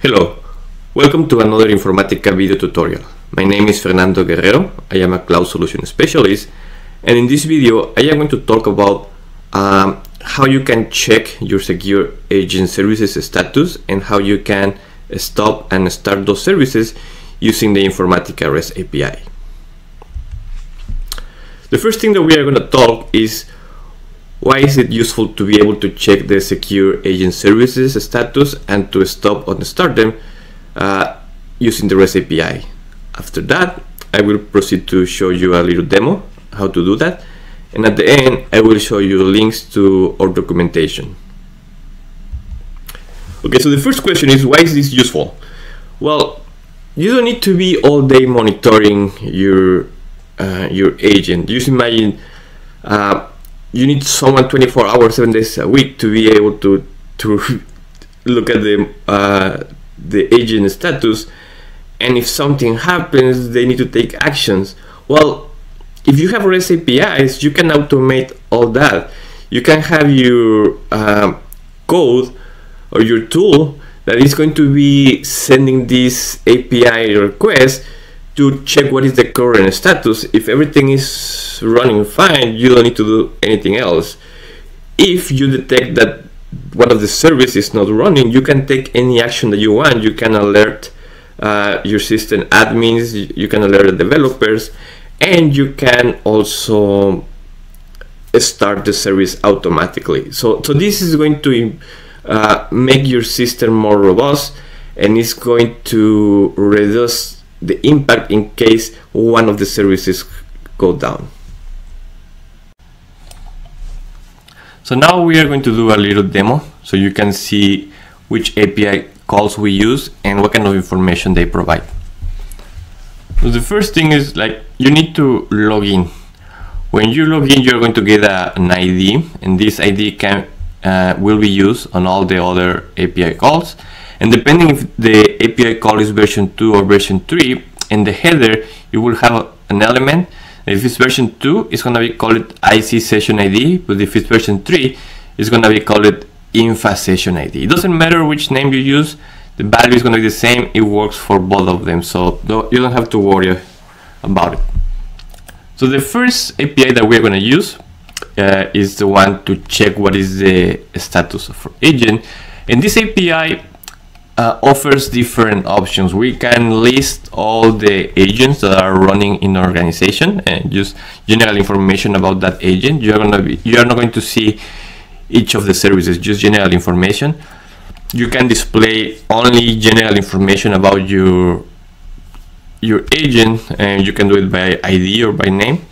Hello, welcome to another Informatica video tutorial. My name is Fernando Guerrero, I am a cloud solution specialist and in this video I am going to talk about um, how you can check your secure agent services status and how you can stop and start those services using the Informatica REST API. The first thing that we are going to talk is why is it useful to be able to check the secure agent services status and to stop and start them uh, using the REST API? After that, I will proceed to show you a little demo how to do that. And at the end, I will show you links to our documentation. Okay, so the first question is why is this useful? Well, you don't need to be all day monitoring your uh, your agent. Just imagine uh, you need someone 24 hours, seven days a week to be able to to look at the uh, the agent status, and if something happens, they need to take actions. Well, if you have REST APIs, you can automate all that. You can have your um, code or your tool that is going to be sending this API request to check what is the current status. If everything is running fine, you don't need to do anything else. If you detect that one of the service is not running, you can take any action that you want. You can alert uh, your system admins, you can alert the developers, and you can also start the service automatically. So, so this is going to uh, make your system more robust and it's going to reduce the impact in case one of the services go down. So now we are going to do a little demo so you can see which API calls we use and what kind of information they provide. So the first thing is like you need to log in. When you log in, you're going to get a, an ID and this ID can uh, will be used on all the other API calls and depending if the API call is version 2 or version 3 in the header you will have an element. If it's version 2 it's going to be called IC session ID but if it's version 3 it's going to be called infa session ID it doesn't matter which name you use the value is going to be the same. It works for both of them so you don't have to worry about it. So the first API that we're going to use uh, is the one to check what is the status of our agent. And this API uh, offers different options. We can list all the agents that are running in our organization and just general information about that agent. You're gonna be you are not going to see each of the services, just general information. You can display only general information about your your agent and you can do it by ID or by name.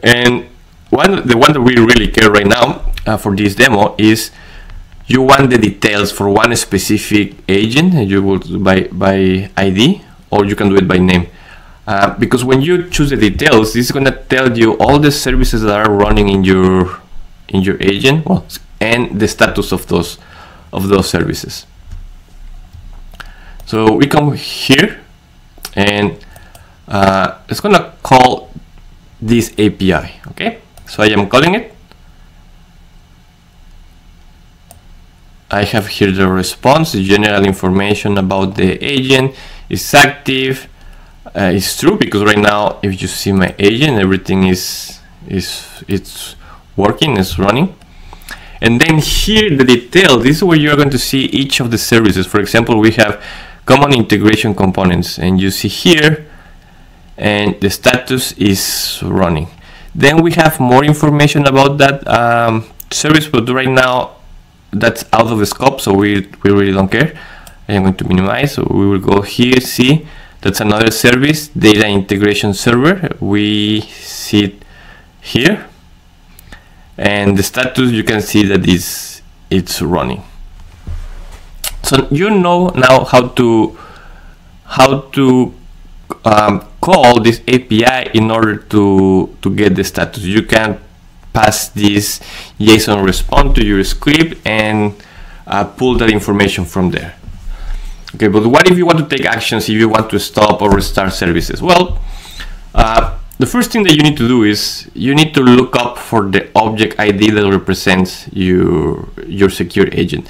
And one the one that we really care right now uh, for this demo is you want the details for one specific agent and you will by by id or you can do it by name. Uh, because when you choose the details this is going to tell you all the services that are running in your in your agent well, and the status of those of those services. So we come here and uh, it's gonna call this API okay? So I am calling it I have here the response, the general information about the agent is active. Uh, it's true because right now, if you see my agent, everything is is it's working, it's running. And then here the detail. This is where you're going to see each of the services. For example, we have common integration components, and you see here, and the status is running. Then we have more information about that um, service, but right now that's out of the scope so we, we really don't care. I am going to minimize so we will go here see that's another service data integration server. We see it here and the status you can see that is it's running. So you know now how to how to um, call this API in order to to get the status. You can pass this JSON response to your script and uh, pull that information from there. Okay, but what if you want to take actions, if you want to stop or restart services? Well, uh, the first thing that you need to do is you need to look up for the object ID that represents your, your secure agent.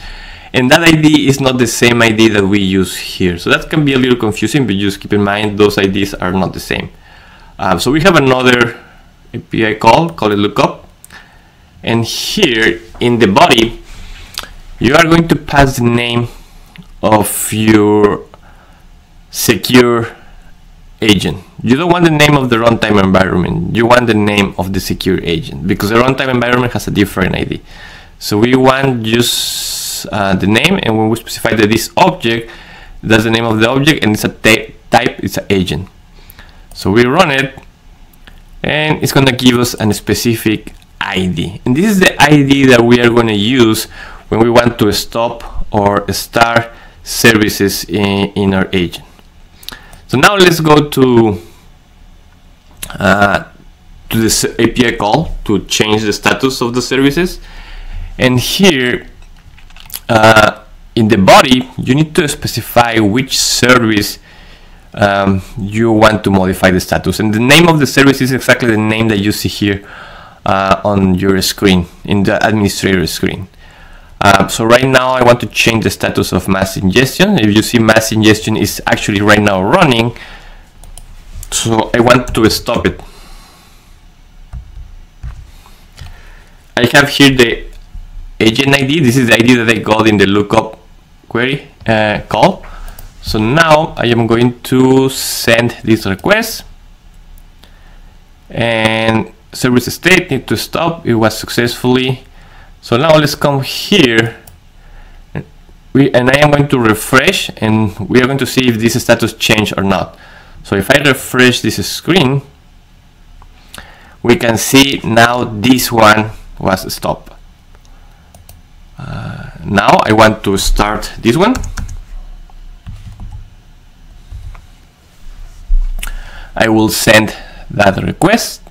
and that ID is not the same ID that we use here. So that can be a little confusing, but just keep in mind those IDs are not the same. Um, so we have another API call, call it lookup. And here in the body, you are going to pass the name of your secure agent. You don't want the name of the runtime environment. You want the name of the secure agent because the runtime environment has a different ID. So we want just uh, the name and when we specify that this object, that's the name of the object and it's a type, it's an agent. So we run it and it's going to give us a specific ID. And this is the ID that we are going to use when we want to stop or start services in, in our agent. So now let's go to uh, to this API call to change the status of the services. And here uh, in the body, you need to specify which service um, you want to modify the status. And the name of the service is exactly the name that you see here uh, on your screen, in the administrator screen. Uh, so right now I want to change the status of mass ingestion. If you see mass ingestion is actually right now running, so I want to stop it. I have here the agent ID. This is the ID that I got in the lookup query uh, call. So now I am going to send this request and service state need to stop. It was successfully. So now let's come here we, and I am going to refresh and we are going to see if this status change or not. So if I refresh this screen, we can see now this one was stopped. Uh, now I want to start this one. I will send that request.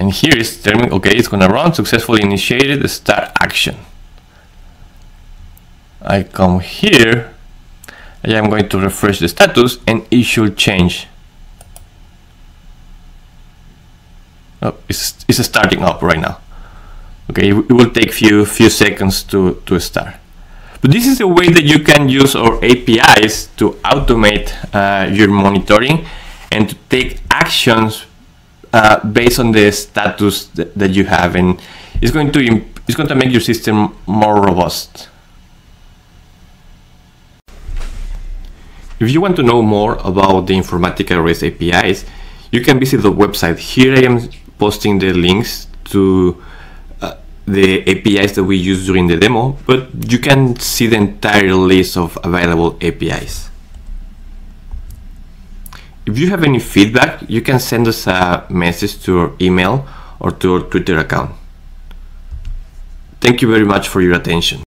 And here is telling okay, it's gonna run, successfully initiated, the start action. I come here, I am going to refresh the status and it should change. Oh, it's, it's starting up right now. Okay, it will take few few seconds to, to start. But this is a way that you can use our APIs to automate uh, your monitoring and to take actions uh, based on the status that, that, you have, and it's going to it's going to make your system more robust. If you want to know more about the Informatica REST APIs, you can visit the website. Here I am posting the links to the APIs that we use during the demo, but you can see the entire list of available APIs. If you have any feedback, you can send us a message to our email or to our Twitter account. Thank you very much for your attention.